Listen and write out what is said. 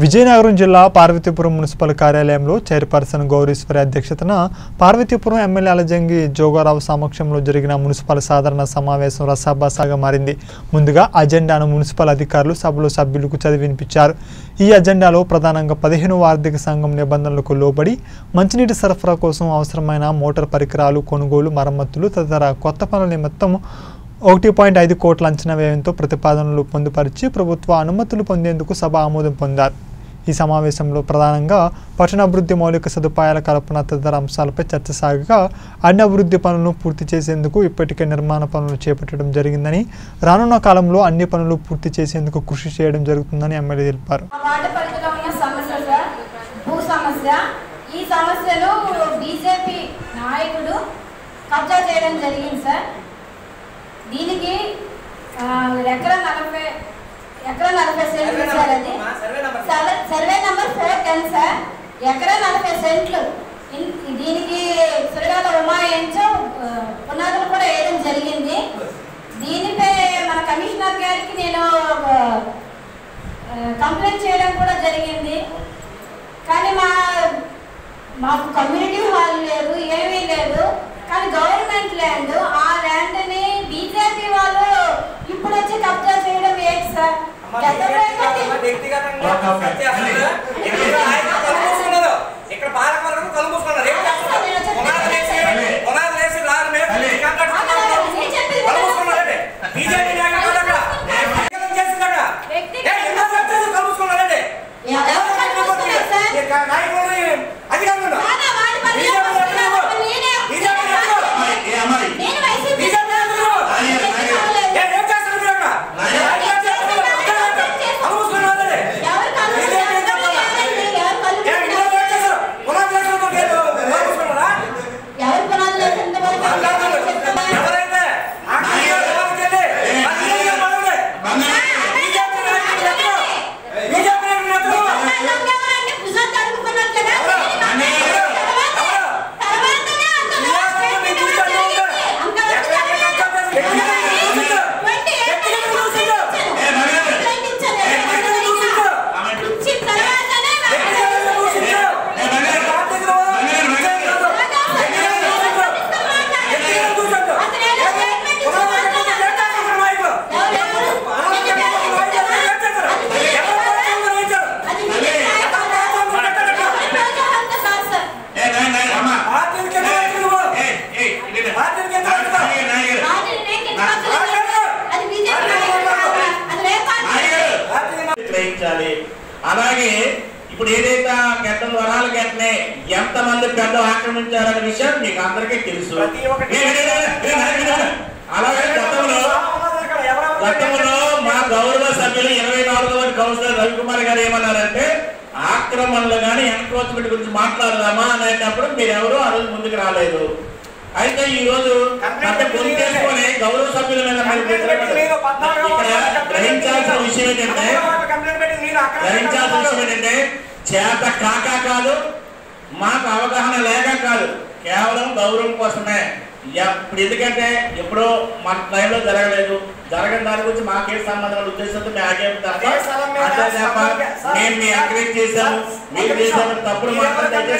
విజయనగరం జిల్లా పార్వతీపురం మున్సిపల్ కార్యాలయంలో చైర్పర్సన్ గౌరీశ్వరి అధ్యక్షతన పార్వతీపురం ఎమ్మెల్యే అలజంగి జోగారావు సమక్షంలో జరిగిన మున్సిపల్ సాధారణ సమావేశం రసాభాసాగా మారింది. ముందుగా అజెండాను మున్సిపల్ అధికారులు సభలో సభ్యులకు చదివినిపించారు ఈ అజెండాలో ప్రధానంగా పదిహేను ఆర్థిక సంఘం నిబంధనలకు లోబడి మంచినీటి సరఫరా కోసం అవసరమైన మోటార్ పరికరాలు కొనుగోలు మరమ్మతులు తదితర కొత్త పనుల నిమిత్తం ఒకటి పాయింట్ ఐదు కోట్ల అంచనా వ్యయంతో ప్రతిపాదనలు పొందుపరిచి ప్రభుత్వ అనుమతులు పొందేందుకు సభ ఆమోదం పొందారు. ఈ సమావేశంలో ప్రధానంగా పట్టణాభివృద్ధి మౌలిక సదుపాయాల కల్పన తదితర అంశాలపై చర్చ సాగగా అన్ని అభివృద్ధి పనులను పూర్తి చేసేందుకు ఇప్పటికే నిర్మాణ పనులు చేపట్టడం జరిగిందని రానున్న కాలంలో అన్ని పనులు పూర్తి చేసేందుకు కృషి చేయడం జరుగుతుందని ఎమ్మెల్యే తెలిపారు. ఈ సమస్యలు బీజేపీ నాయకుడు కబ్జా చేయడం జరిగింది సార్. దీనికి ఎకరా నలభై ఎకరా నలభై సెంట్లు సార్ అది survey number four ten sir ఎకరా నలభై సెంట్లు? దీనికి సురగాల ఉమాయించు పునాదులు కూడా వేయడం జరిగింది. దీనిపై మన కమిషనర్ గారికి నేను కంప్లైంట్ చేయడం కూడా జరిగింది. కానీ మా మాకు కమ్యూనిటీ హాల్ లేదు ఏమీ లేదు. కానీ గవర్నమెంట్ ల్యాండ్ ఆ ల్యాండ్ని బీజేపీ వాళ్ళు ఇప్పుడు వచ్చి కబ్జా చేయడం ఏంటి ఏంటంటే ఇక్కడ కళ్ళు మూసుకున్నారు అలాగే ఇప్పుడు ఏదైతే గడ్డం వరాల గడ్డనే ఎంత మంది పెద్ద ఆక్రమించారనే విషయం మీకు అందరికీ తెలుసు. అలాగే గతంలో గతంలో మా గౌరవ సభ్యులు ఇరవై నాలుగవ కౌన్సిలర్ రవికుమార్ గారు ఏమన్నారంటే ఆక్రమణలు కానీ ఎన్క్రోచ్మెంట్ గురించి మాట్లాడదామా అనేటప్పుడు మీరు ఎవరు ఆ రోజు ముందుకు రాలేదు. అయితే ఈ రోజు గౌరవ సభ్యుల మీద గ్రహించాల్సిన విషయం ఏంటంటే గ్రహించాల్సిన విషయం ఏంటంటే చేత కాక కాదు మాకు అవగాహన లేక కాదు కేవలం గౌరవం కోసమే. ఇప్పుడు ఎందుకంటే ఎప్పుడో మన టైంలో జరగలేదు. జరగని దాని గురించి మాకేం సంబంధం ఉద్దేశంతో మేము మేము మీ ఎంకరేజ్ చేశాము మీరు చేశాము తప్పుడు మాట్లాడితే